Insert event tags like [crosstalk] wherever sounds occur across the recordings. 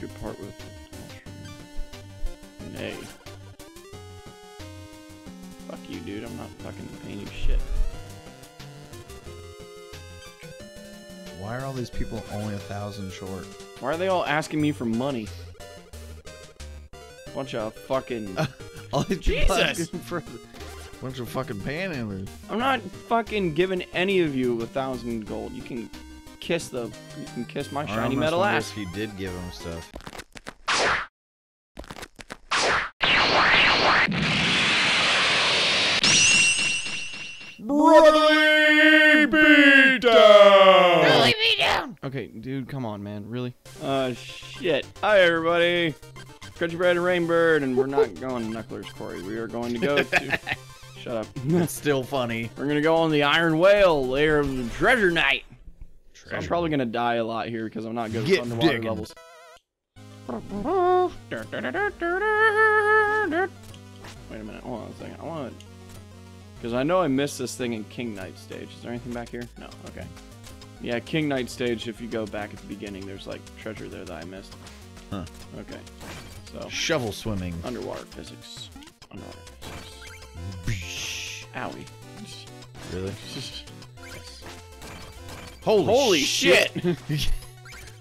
Good part with. Nay. Fuck you, dude. I'm not fucking paying you shit. Why are all these people only a thousand short? Why are they all asking me for money? Bunch of fucking. [laughs] All these Jesus! for a bunch of fucking panhandlers. I'm not fucking giving any of you a thousand gold. You can kiss the. You can kiss my shiny almost metal ass. If he did give him stuff. Brotherly beatdown. Okay, dude, come on, man. Really? Uh, shit. Hi, everybody. CrunchyBread and Rainbird, and we're not going to Knuckler's Quarry. We are going to go to. [laughs] Shut up. It's still funny. we're gonna go on the Iron Whale, layer of the Treasure Knight. So I'm probably gonna die a lot here because I'm not good Get with underwater digging. levels. Wait a minute. Hold on a second. I want to. Because I know I missed this thing in King Knight stage. Is there anything back here? No. Okay. Yeah, King Knight stage. If you go back at the beginning, there's like treasure there that I missed. Huh. Okay. So Shovel swimming. underwater physics. Underwater physics. Owie. Really? [laughs] Holy, Holy shit! [laughs]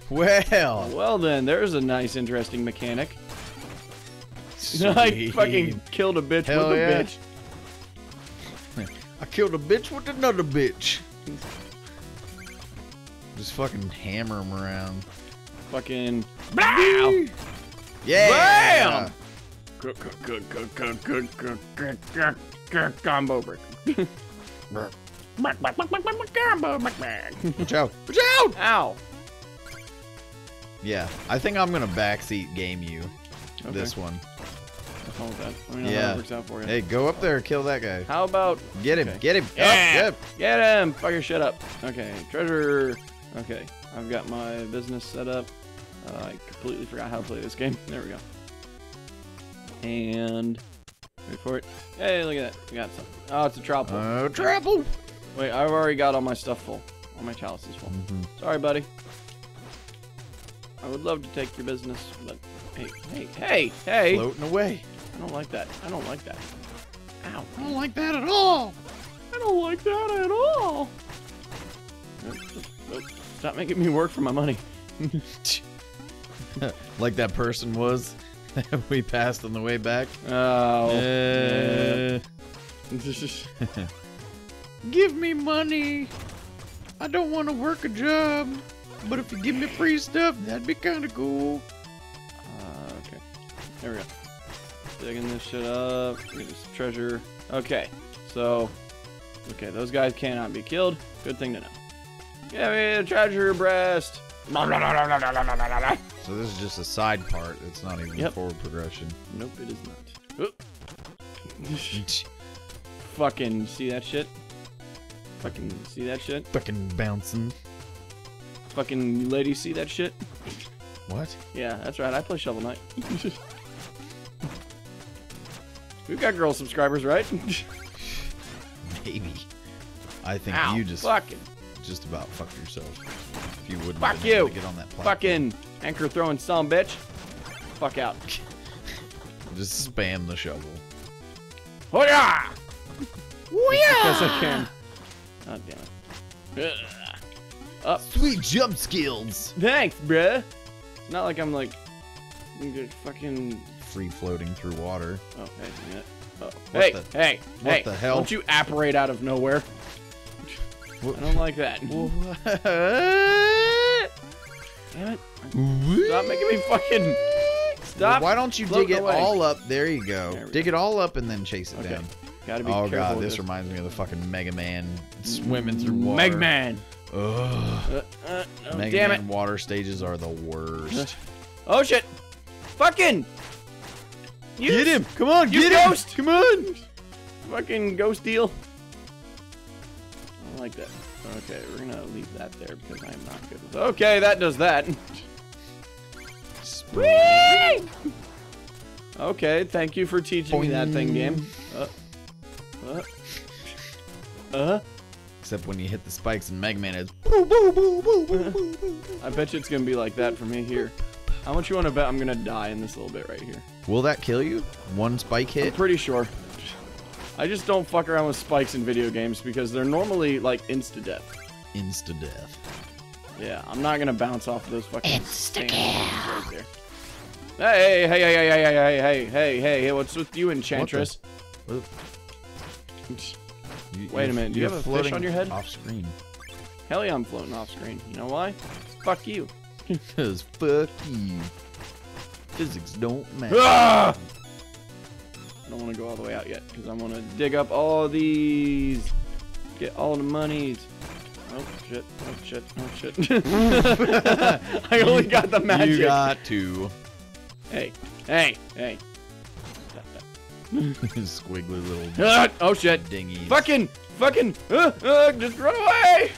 well, well then, there's a nice, interesting mechanic. [laughs] I fucking killed a bitch Hell with a yeah. bitch. I killed a bitch with another bitch. Just fucking hammer him around. Fucking. Blow! Yeah. Bam! Combo brick. Combo McMahon. [laughs] Watch out. Watch out. Ow. Yeah, I think I'm gonna backseat game you Okay. this one. What's wrong with that? Let me know how Yeah. that works out for you. Hey, go up there, kill that guy. How about Get him, Okay. get him. Yeah. Up, up. Get him! Fucker, shut up. Okay, treasure. Okay, I've got my business set up. Uh, I completely forgot how to play this game. [laughs] There we go. And wait for it. Hey, look at that. We got something. Oh, it's a trial pool. Oh, trouble. Wait, I've already got all my stuff full. All my chalices full. Mhm. Sorry, buddy. I would love to take your business, but hey, hey, hey, hey! Floating away. I don't like that. I don't like that. Ow! I don't like that at all. I don't like that at all. Nope, nope, nope. Stop making me work for my money. [laughs] like that person was that we passed on the way back. Oh. Uh, [laughs] [laughs] give me money. I don't want to work a job, but if you give me free stuff, that'd be kind of cool. Uh, okay. There we go. Digging this shit up. Get this treasure. Okay. So, okay, those guys cannot be killed. Good thing to know. Give me the treasure breast. So this is just a side part. It's not even Yep. forward progression. Nope, it is not. [laughs] Fucking see that shit? Fucking see that shit? Fucking bouncing. Fucking lady see that shit? What? Yeah, that's right. I play Shovel Knight. [laughs] We've got girl subscribers, right? [laughs] Maybe. I think Ow, you just fucking, just about fucked yourself. If you wouldn't Fuck have been able you. to get on that platform. fucking anchor throwing some bitch. Fuck out. [laughs] Just spam the shovel. Oh, Hoya! Yes, I can. God damn it. Ugh. Up. Sweet jump skills. Thanks, bruh. It's not like I'm like good fucking. Free floating through water. Oh, hey, yeah. Oh. Hey, the- hey, what hey! the hell? Don't you apparate out of nowhere? What- I don't like that. Damn it! Stop making me fucking. Stop. Why don't you dig it away. all up? There you go. There dig it all up and then chase it Okay. down. Gotta be Oh careful. god, with this reminds me of the fucking Mega Man swimming through water. Meg Man. Ugh. Uh, uh, oh, Mega damn Man it. water stages are the worst. Oh shit! Fucking! You Get him! Come on, get him! ghost! Come on! Fucking ghost deal. I don't like that. Okay, we're gonna leave that there because I am not good with Okay, that does that. Whee! Okay, thank you for teaching me that thing, game. Uh, uh, uh, Except when you hit the spikes in Mega Man, it's boo boo boo boo boo boo boo. I bet you it's gonna be like that for me here. How much you want to bet I'm gonna die in this little bit right here? Will that kill you? One spike I'm hit? pretty sure. I just don't fuck around with spikes in video games because they're normally like insta death. Insta death. Yeah, I'm not gonna bounce off of those fucking insta right there. Hey, hey, hey, hey, hey, hey, hey, hey, hey, hey, hey, what's with you, Enchantress? Oop. You- Wait a minute, do you have a fish on your head? Off screen. Hell yeah, I'm floating off screen. You know why? Fuck you. [laughs] Cause fuck you. Physics don't matter. Ah! I don't want to go all the way out yet because I want to dig up all these, get all the monies. Oh shit! Oh shit! Oh shit! [laughs] [laughs] I only got the magic. You got two. Hey, hey, hey! [laughs] Squiggly little Ah, oh shit! dingies. Fucking, fucking! Uh, uh, just run away!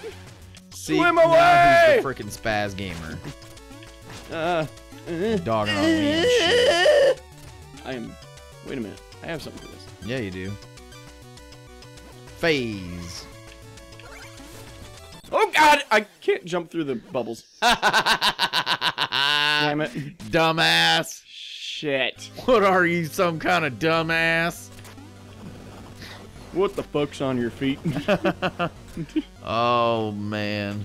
See, swim now away! Who's the freaking spaz gamer? Uh, uh, Dogging on me shit. I am. Wait a minute. I have something for this. Yeah, you do. Phase. Oh god! I can't jump through the bubbles. [laughs] Damn it! Dumbass. Shit! What are you, some kind of dumbass? What the fuck's on your feet? [laughs] Oh, man.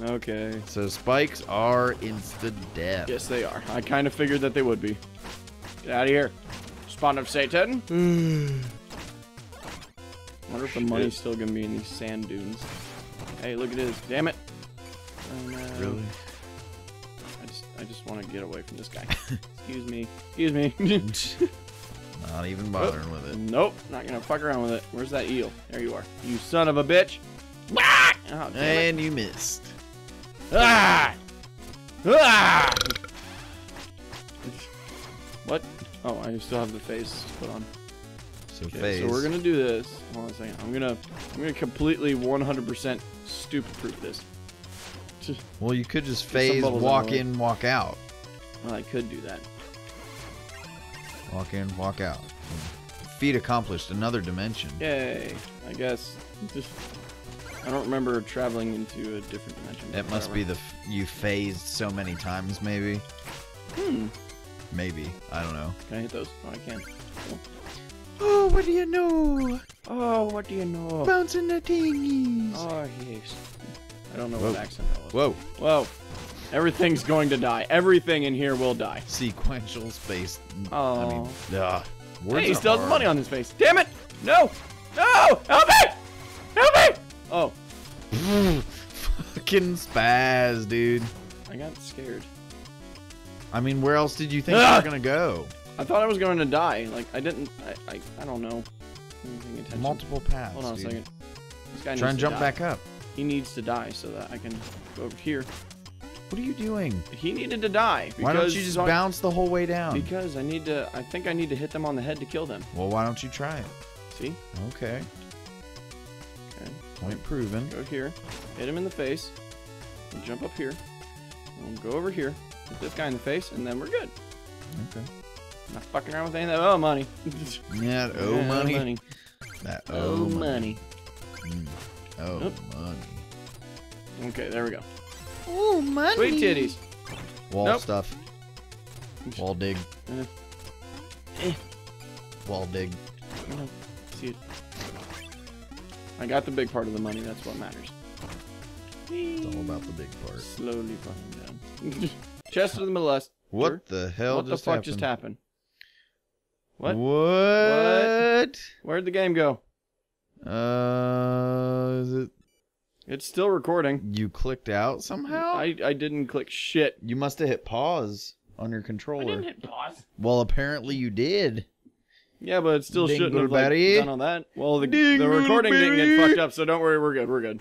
okay. So spikes are insta death. Yes, they are. I kind of figured that they would be. Get out of here. Spawn of Satan. [sighs] wonder if the money's still gonna be in these sand dunes. Hey, look at this. Damn it. Oh, no. Really? Want to get away from this guy. [laughs] Excuse me. Excuse me. [laughs] Not even bothering with it. nope. Not gonna fuck around with it. Where's that eel? There you are. You son of a bitch. Ah! Oh, damn it. And you missed. Ah! Ah! What? Oh, I still have the face put on. So Okay, phase. so we're gonna do this. Hold on a second. I'm gonna, I'm gonna completely 100% stupid proof this. [laughs] Well, you could just phase, walk in walk out. Well, I could do that. Walk in, walk out. Feat accomplished. Another dimension. Yay! I guess. Just, I don't remember traveling into a different dimension. That must be the you phased so many times, maybe. Hmm. Maybe. I don't know. Can I hit those? Oh, I can. [gasps] Oh, what do you know? Oh, what do you know? Bouncing the tingies. Oh, yes. I don't know Whoa. what accent that was. Whoa. Whoa. Everything's going to die. Everything in here will die. Sequential space. Oh. I mean. Words Hey, he still has hard. money on his face. Damn it! No! No! Help me! Help me! Oh, [laughs] Fucking spaz, dude. I got scared. I mean, where else did you think Ah! you were gonna go? I thought I was going to die. Like, I didn't. I, I, I don't know. Wasn't paying attention. Multiple paths. Hold on a second. Try and to jump die. back up. He needs to die so that I can go over here. What are you doing? He needed to die. Why don't you just I- bounce the whole way down? Because I need to. I think I need to hit them on the head to kill them. well, why don't you try it? See? Okay. Okay. Point proven. Go here. Hit him in the face. And jump up here. And we'll go over here. Hit this guy in the face, and then we're good. Okay. Not fucking around with any of that. Oh, money. That [laughs] oh Yeah, money. That Oh, oh, money. money. Mm. Oh Oop. money. Okay, there we go. Oh, money. Sweet titties. Wall Nope. stuff. Wall dig. Uh, eh. Wall dig. I see it. I got the big part of the money. That's what matters. It's all about the big part. Slowly falling down. [laughs] Chest of the molest. What the hell What the just fuck happened? just happened? What? What? Where'd the game go? Uh, is it It's still recording. you clicked out somehow? I I didn't click shit. You must have hit pause on your I controller. didn't hit pause. Well, apparently you did. Yeah, but it still shouldn't have like, done all that. Well, the, the recording didn't get fucked up, so don't worry, we're good, we're good.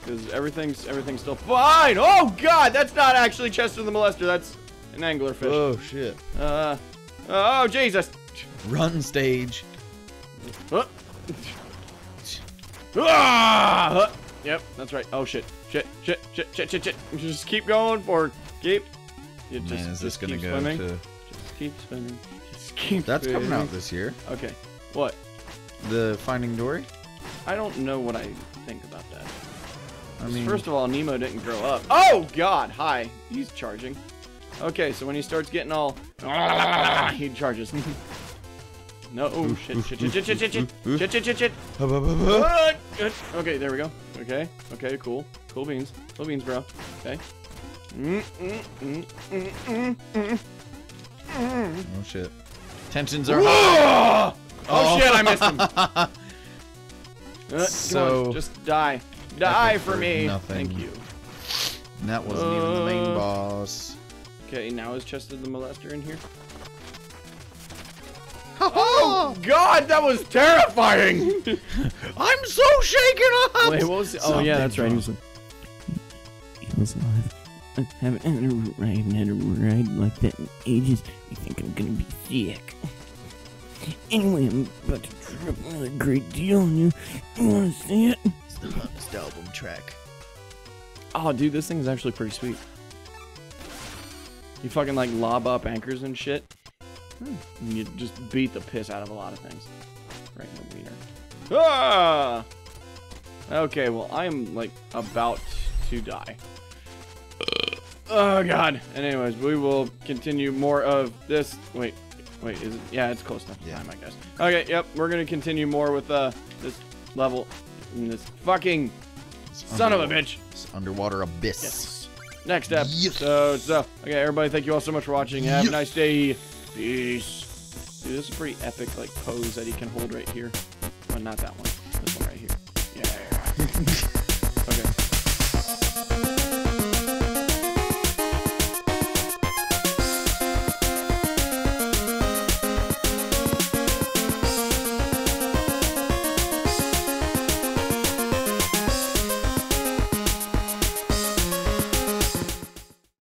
Because everything's everything's still fine. Oh god, that's not actually Chester the Molester. That's an anglerfish. Oh shit! Uh, oh Jesus. Run stage. Huh. Ah! Yep, that's right. Oh shit, shit, shit, shit, shit, shit, shit. Just keep going for keep. You just, Man, is this just gonna go swimming. to? Just keep swimming. Just keep. That's coming out this year. Okay. What? The Finding Dory. I don't know what I think about that. I mean, First of all, Nemo didn't grow up. Oh God! Hi. He's charging. Okay, so when he starts getting all, [laughs] he charges. [laughs] no, oh shit, shit, shit, shit, shit, shit, shit, [laughs] shit, shit, shit, shit. Okay, there we go. Okay, okay, cool, cool beans, cool beans, bro. Okay. Mm, mm, mm. Oh shit. Tensions are high. Oh, shit, I missed him. [laughs] Uh, come So- on, just die. Die for me. nothing. Thank you. And that wasn't even the main Uh. boss. Okay, now is Chester the molester in here? Oh, Oh, God, that was terrifying! [laughs] I'm so shaken up. Wait, what was? Oh yeah, that's right. He was He was alive. I haven't had a ride, haven't had a ride like that in ages. I think I'm gonna be sick. Anyway, I'm about to drop another great deal on you. You wanna see it? It's the funnest album track. oh, dude, this thing is actually pretty sweet. You fucking like lob up anchors and shit. And you just beat the piss out of a lot of things. Right in the wiener. Ah! Okay, well, I am like about to die. Oh god. And anyways, we will continue more of this. Wait, wait, is it? Yeah, it's close enough Yeah. time, I guess. Okay, yep, we're gonna continue more with uh this level, in this fucking son of a bitch. It's underwater abyss. Yes. Next episode. Yes. So, okay, everybody, thank you all so much for watching. Have Yes. a nice day. Peace. Dude, this is a pretty epic like pose that he can hold right here. Well, not that one. This one right here. Yeah. [laughs]